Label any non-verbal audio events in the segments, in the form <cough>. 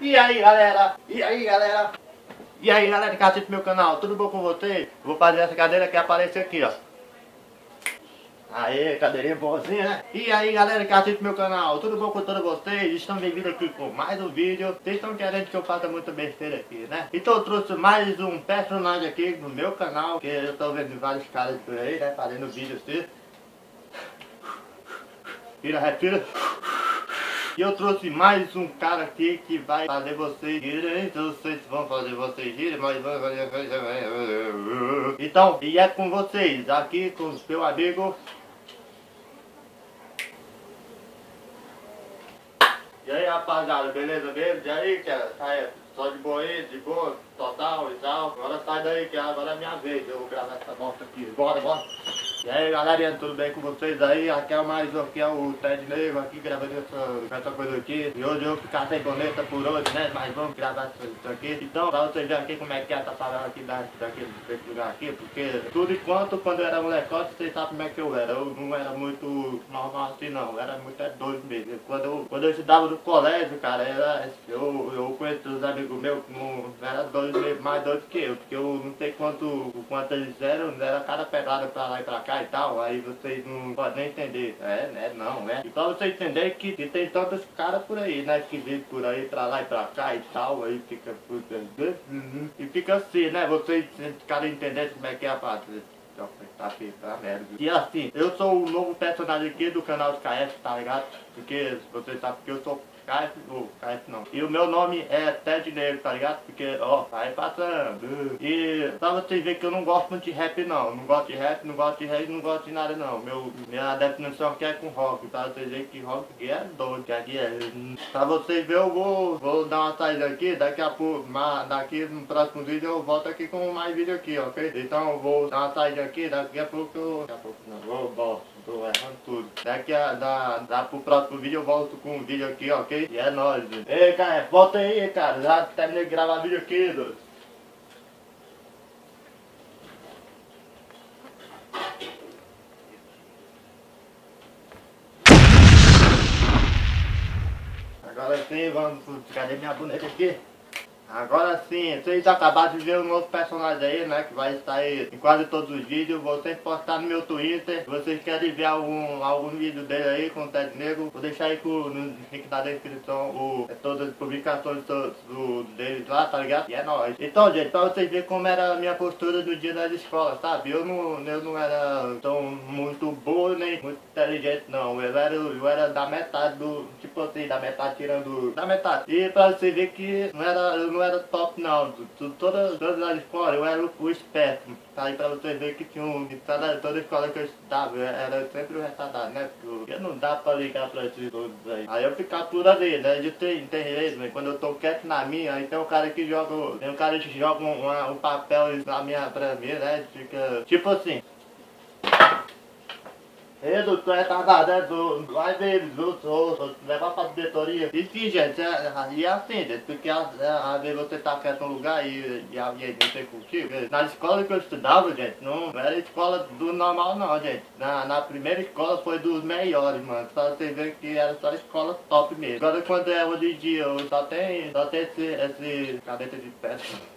E aí galera, e aí galera, e aí galera que assiste meu canal, tudo bom com vocês? Vou fazer essa cadeira que aparece aqui ó Aê, cadeirinha boazinha né? E aí galera que assiste meu canal, tudo bom com todos vocês? Estão bem-vindos aqui com mais um vídeo Vocês estão querendo que eu faça muita besteira aqui, né? Então eu trouxe mais um personagem aqui no meu canal Que eu tô vendo vários caras por aí, né? Fazendo vídeos assim Tira, respira e eu trouxe mais um cara aqui que vai fazer vocês rirem. Não sei se vão fazer vocês rirem, mas vão fazer... Então, e é com vocês, aqui com o seu amigo... E aí rapaziada, beleza mesmo? E aí, cara? Tá aí, só de boa aí, de boa, total e tal. Agora sai daí que agora é minha vez, eu vou gravar essa bosta aqui. Bora, bora! E aí galerinha, tudo bem com vocês aí? Aqui é mais aqui é o Ted Negro aqui gravando essa, essa coisa aqui. E hoje eu vou ficar sem coneta por hoje, né? Mas vamos gravar isso aqui. Então, pra vocês verem aqui como é que é essa parada aqui da, desse lugar aqui. Porque tudo enquanto quando eu era molecote, vocês sabem como é que eu era. Eu não era muito normal assim não, eu era muito é doido mesmo. Quando eu, quando eu estudava no colégio, cara, era, eu, eu conheço os amigos meus que não eram doidos mais doidos que eu. Porque eu não sei quanto, quanto eles eram, era cada pedrada pra lá e pra cá e tal, aí vocês não podem entender. É, né? Não, né? E pra vocês entenderem que, que tem tantos caras por aí, né? Que vivem por aí, pra lá e pra cá e tal, aí fica. E fica assim, né? Vocês ficarem entendendo como é que é a parte. Feio, tá merda. E assim, eu sou o novo personagem aqui do canal do KF, tá ligado? Porque vocês sabem que eu sou KF, ou KF não. E o meu nome é Ted Negro, tá ligado? Porque, ó, vai passando. E pra vocês verem que eu não gosto muito de rap não. Não gosto de rap, não gosto de rap, não gosto de nada não. Meu, minha definição aqui é com rock. Pra vocês verem que rock aqui é doido, que aqui é. Pra vocês verem eu vou, vou dar uma saída aqui. Daqui a pouco, daqui no próximo vídeo eu volto aqui com mais vídeo aqui, ok? Então eu vou dar uma saída aqui, daqui a pouco eu. Daqui a pouco não, vou, volto. Tô errando tudo. Daqui a, da, da, pro próximo vídeo eu volto com um vídeo aqui, ok? E é nóis, Ei, cara, volta aí, cara. Já terminei de gravar vídeo aqui, doido. Agora sim, vamos... Cadê minha boneca aqui? Agora sim, vocês acabaram de ver um novo personagem aí, né? Que vai sair em quase todos os vídeos. Vocês postar no meu Twitter. Se vocês querem ver algum, algum vídeo dele aí com o Ted Negro, vou deixar aí no link da descrição o, é, todas as publicações do, do, lá, tá ligado? E é nóis. Então, gente, pra vocês verem como era a minha postura no dia das escolas, sabe? Eu não, eu não era tão muito boa nem muito inteligente, não. Eu era, eu era da metade do. Tipo assim, da metade tirando. Da metade. E pra vocês verem que não era. Eu não era top não, todas, todas as escolas eu era o, o esperto, tá? Aí pra você ver que tinha um, de toda, toda escola que eu estudava, eu era sempre o retardado, né, porque não dá pra ligar pra esses todos aí. Aí eu ficava por ali, né, de tem, tem vezes, mas quando eu tô quieto na minha, aí tem um cara que joga, tem um cara que joga um, um papel na minha, pra mim, né, fica, tipo assim, Ei, doutor, é retardado, é do. Vai ver eles, outros, levar pra diretoria. E sim, gente, é, e é assim, gente, porque às, às vezes você tá quieto num lugar e, e alguém não tem contigo. Na escola que eu estudava, gente, não era escola do normal não, gente. Na, na primeira escola foi dos melhores, mano. Só você ver que era só escola top mesmo. Agora quando é hoje em dia, só tem, só esse, esse cadete de pedra.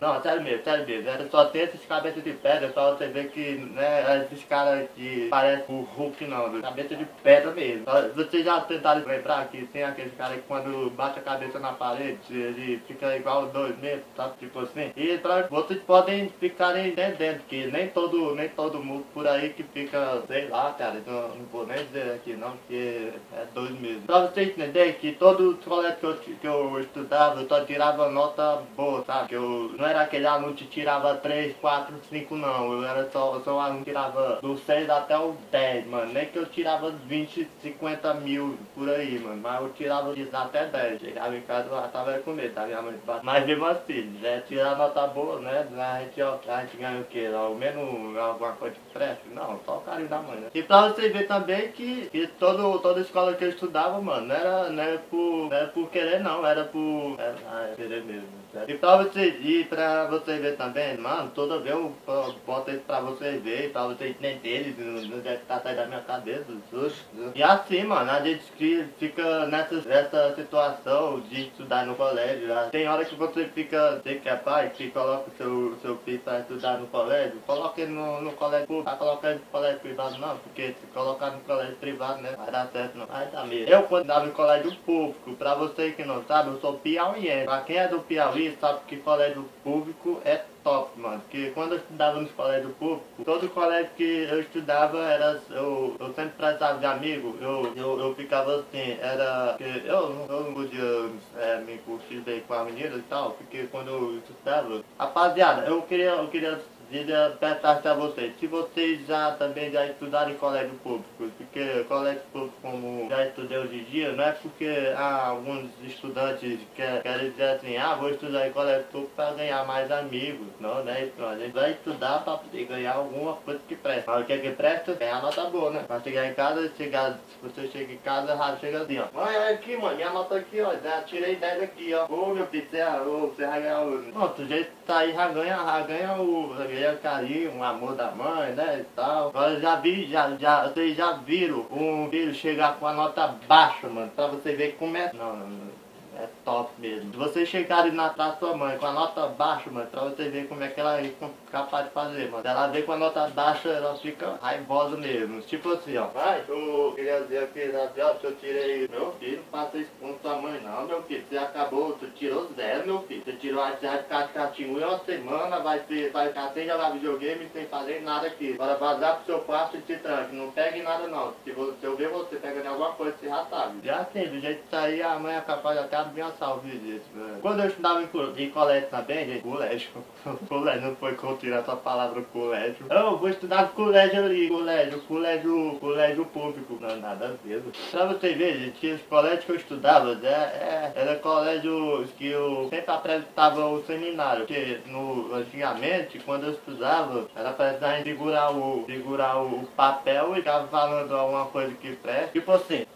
Não, sério mesmo, sério mesmo. Era só ter esses cabeças de pedra, só você ver que, né, esses caras que parecem o Hulk não, cabeça de pedra mesmo. Vocês já tentaram lembrar que tem aqueles caras que quando bate a cabeça na parede, ele fica igual dois meses, sabe? Tipo assim. E pra vocês podem ficarem entendendo que nem todo, nem todo mundo por aí que fica, sei lá, cara, então não vou nem dizer aqui não, porque é dois meses. Pra vocês entenderem que todo colégio que eu, que eu estudava, eu só tirava nota boa, sabe? Que eu não era aquele aluno que tirava 3, 4, 5 não. Eu era só, só um aluno que tirava do 6 até o 10, mano. Nem que eu tirava 20, 50 mil por aí, mano. Mas eu tirava até 10. Chegava em casa lá, tava com medo, tá? Minha mãe Mas mesmo assim, né? Tirar nota boa, né? A gente, ó, a gente ganha o quê? Ao menos alguma coisa de preste? Não, só o carinho da mãe, né? E pra você ver também que, que todo, toda escola que eu estudava, mano, não era, não era por, não era por querer não, era por. Era, ah, é querer mesmo. E pra você ir pra pra você ver também, mano, toda vez eu boto isso pra você ver, pra você entender, não deve estar saindo da minha cabeça. E assim, mano, a gente fica nessa, nessa situação de estudar no colégio. Tem hora que você fica, você que é pai, que coloca o seu, seu filho pra estudar no colégio, coloca ele no, no colégio público, vai colocar ele no colégio privado não, porque se colocar no colégio privado, né, vai dar certo não. Vai dar mesmo. Eu quando dava em colégio público, pra você que não sabe, eu sou piauiense. Pra quem é do Piauí, sabe que colégio público é top, mano. Porque quando eu estudava nos colégios públicos, todo colégio que eu estudava era. Eu, eu sempre precisava de amigo, eu, eu, eu ficava assim, era. Eu, eu não podia é, me curtir bem com a menina e tal, porque quando eu estudava. Rapaziada, eu queria, eu queria queria perguntar a vocês, se vocês já também já estudaram em colégio público, porque colégio público como já estudei hoje em dia, não é porque ah, alguns estudantes quer, querem dizer assim, ah, vou estudar em colégio público para ganhar mais amigos. Não, é isso não. A gente vai estudar para poder ganhar alguma coisa que presta. Mas o que é que presta? Ganhar nota boa, né? Pra chegar em casa, chegar, se você chega em casa, chega assim, ó. Mãe, olha aqui, mano, minha nota aqui, ó. Já tirei 10 aqui, ó. Ô, meu filho, você, ô, você vai ganhar o... Pronto, o jeito tá aí, já ganha, já ganha o ganha carinho, um amor da mãe, né, e tal. Agora já vi, já, já, vocês já viram um filho chegar com a nota baixa, mano, pra você ver como é... Não, não, não é top mesmo. Se vocês chegarem na da sua mãe com a nota baixa, mano, pra você ver como é que ela é capaz de fazer, mano. Se ela vê com a nota baixa, ela fica raivosa mesmo. Tipo assim, ó. Vai, eu queria dizer aqui na pior, se eu tirei meu filho, faça isso com sua mãe, não, meu filho. Você acabou, você tirou zero, meu filho. Você tirou a de cascatinho em uma semana, vai ser, vai ficar sem jogar videogame, sem fazer nada aqui. Para vazar pro seu quarto e se tranque. Não pegue nada não. Se, você, se eu ver você pegando alguma coisa, você já sabe. Já assim, do jeito que sair, a mãe é capaz de até abrir uma salve disso, velho. Quando eu estudava em, colégio também, gente, colégio. <laughs> colégio não foi com tirar essa palavra colégio. Eu vou estudar colégio ali, colégio, colégio, colégio público. Não, nada a ver. Pra você ver, gente, os colégios que eu estudava, é, é, era colégio que eu sempre apresentava o seminário. Porque no, antigamente, quando eu estudava, era pra segurar o, segurar o papel e ficava falando alguma coisa que presta. Tipo assim,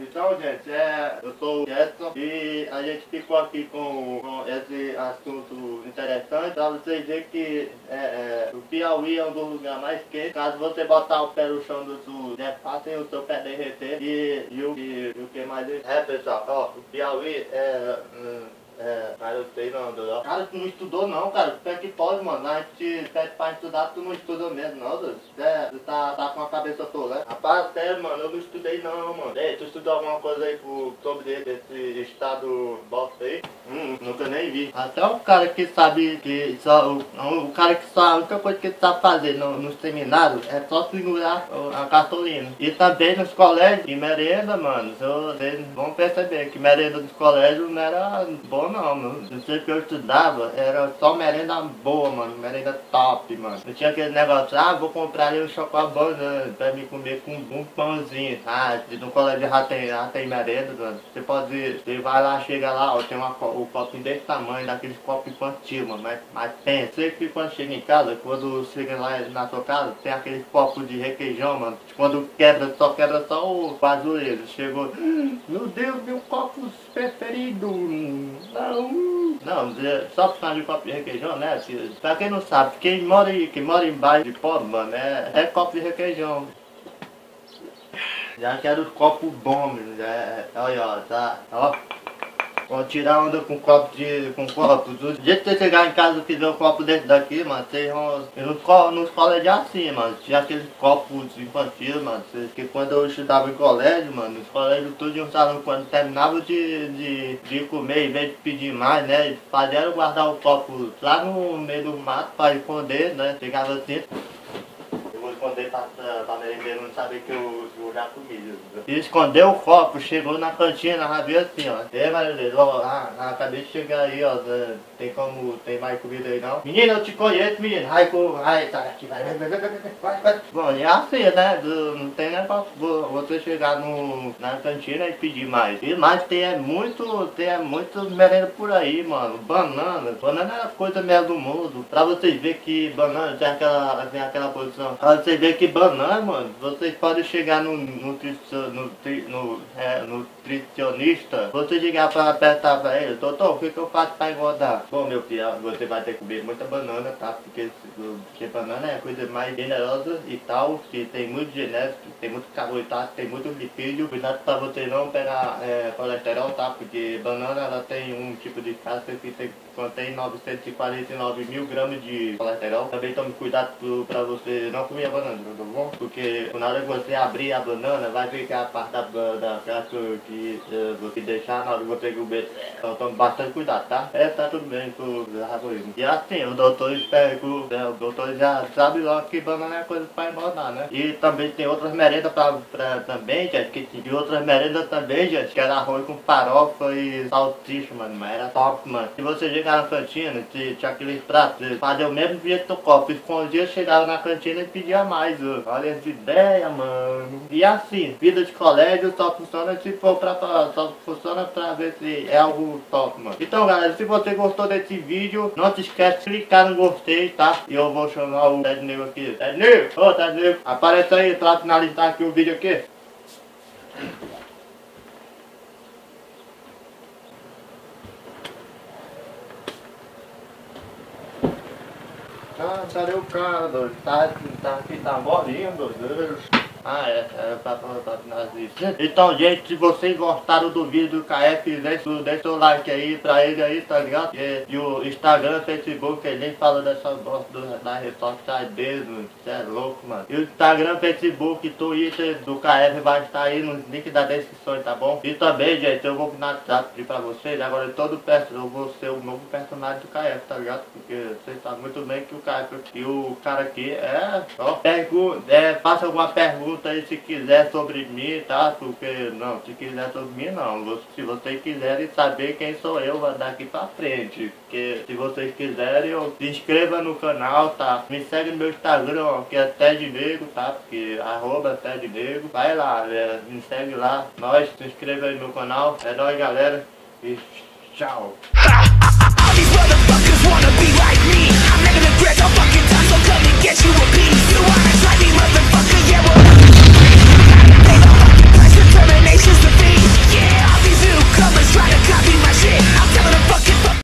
então, gente, é, eu sou o Edson e a gente ficou aqui com, com esse assunto interessante para vocês verem que é, é, o Piauí é um dos lugares mais quentes. Caso você botar o pé no chão do sul, é fácil o seu pé derreter. E, e, o, e, e o que mais é, pessoal, ó, o Piauí é... Hum, é, cara, eu sei não, Deus. Cara, tu não estudou não, cara. Tu é que pode, mano. A gente pede pra estudar, tu não estudou mesmo, não. É, tu tá, tá com a cabeça toda, né? Rapaz, sério, mano, eu não estudei não, mano. Ei, tu estudou alguma coisa aí pro, sobre esse estado bosta aí? Hum, nunca nem vi. Até o cara que sabe que só. O, o cara que só. A única coisa que ele sabe fazer no, no seminário é só segurar a cartolina. E também nos colégios de merenda, mano. Vocês vão perceber que merenda dos colégios não era bom não, mano. Eu sei que eu estudava, era só merenda boa, mano. Merenda top, mano. Eu tinha aquele negócio, ah, vou comprar ali um chocolate banana pra me comer com um pãozinho. Ah, no colégio já tem, já tem merenda, mano. Você pode ir, você vai lá, chega lá, ó, tem uma, o copinho desse tamanho, daqueles copos infantil, mano. Mas, mas tem. Sei que quando chega em casa, quando chega lá na sua casa, tem aqueles copos de requeijão, mano. Quando quebra, só quebra só o azulejo. Chegou, meu Deus, meu copo preferido. Não, não, só causa de copo de requeijão, né? Pra quem não sabe, quem mora, quem mora em bairro de pobre, mano, é, é copo de requeijão. Já quero copo bom, é, olha, ó, tá, ó. Vou tirar onda com copo de. com copo. Do jeito que você chegar em casa e fizer um copo desse daqui, mano, vocês vão. Nos, nos colégios assim, mano. Tinha aqueles copos infantis, mano. Que quando eu estudava em colégio, mano, nos colégios tudo usavam quando terminava de, de, de comer, em vez de pedir mais, né? Faziam guardar o copo lá no meio do mato para esconder, né? Chegava assim esconder pra, pra merendeiro não saber que eu, escondeu o copo, chegou na cantina, já viu assim, ó. É, ah, acabei de chegar aí, ó. Tem como, tem mais comida aí não? Menino, eu te conheço, menino. Vai, vai, sai daqui, vai, vai, vai, vai, vai, vai. Bom, e é assim, né? Não tem negócio você chegar no, na cantina e pedir mais. E mais tem é muito, tem é muito merenda por aí, mano. Banana. Banana é a coisa melhor do mundo. Pra vocês verem que banana tem aquela, tem aquela posição. Pra vocês verem que banana, mano, vocês podem chegar no, no, no, no, no, é, no nutricionista, você chegar para apertar para ele, doutor, o que, eu faço para engordar? Bom, meu filho, você vai ter que comer muita banana, tá? Porque, porque banana é a coisa mais generosa e tal, que tem muito genético, tem muito carboidrato, tem muito lipídio. Cuidado para você não pegar é, colesterol, tá? Porque banana ela tem um tipo de casca que tem contém 949 mil gramas de colesterol. Também tome cuidado para você não comer a banana, tá bom? Porque na hora que você abrir a banana, vai ficar a parte da, da casca que uh, você deixar na hora que você comer. Então tome bastante cuidado, tá? É, tá tudo bem com o racismo. E assim, o doutor espera que o, né, o doutor já sabe logo que banana é coisa para engordar, né? E também tem outras merendas pra, pra também, gente, que tem outras merendas também, gente, que era arroz com farofa e salsicha, mano, mas era top, mano. Se você chegar na cantina, tinha, aqueles pratos, fazia o mesmo jeito do copo, escondia, chegava na cantina e pedia mais, ó. olha essa ideia, mano. E assim, vida de colégio só funciona se for pra, só funciona pra ver se é algo top, mano. Então, galera, se você gostou desse vídeo, não se esquece de clicar no gostei, tá? E eu vou chamar o Ted Negro aqui. Ted Negro! Ô, Ted Negro, aparece aí pra finalizar aqui o vídeo aqui. Ah, cadê o cara, doido? Tá, tá aqui, tá bolinha, doido. Ah, é, é pra pra finalizar. Então, gente, se vocês gostaram do vídeo do KF, deixa, deixa o like aí pra ele aí, tá ligado? E, e o Instagram, Facebook, ele nem fala dessa bosta do, da rede social deles. Você é louco, mano. E o Instagram, Facebook, Twitter do KF vai estar aí no link da descrição, tá bom? E também, gente, eu vou finalizar pedir pra vocês, agora todo perto, eu vou ser o novo personagem do KF, tá ligado? Porque vocês sabem muito bem que o KF e o cara aqui é, ó, pergunta, é, faça alguma pergunta pergunta aí se quiser sobre mim, tá? Porque, não, se quiser sobre mim, não. Se vocês quiserem saber quem sou eu, vai daqui pra frente. Porque se vocês quiserem, eu... se inscreva no canal, tá? Me segue no meu Instagram, que é Ted Negro, tá? Porque, arroba Ted Negro. Vai lá, é, me segue lá. Nós, se inscreva aí no canal. É nóis, galera. E tchau. These motherfuckers wanna be like me. I'm fucking time, so come and get you a piece.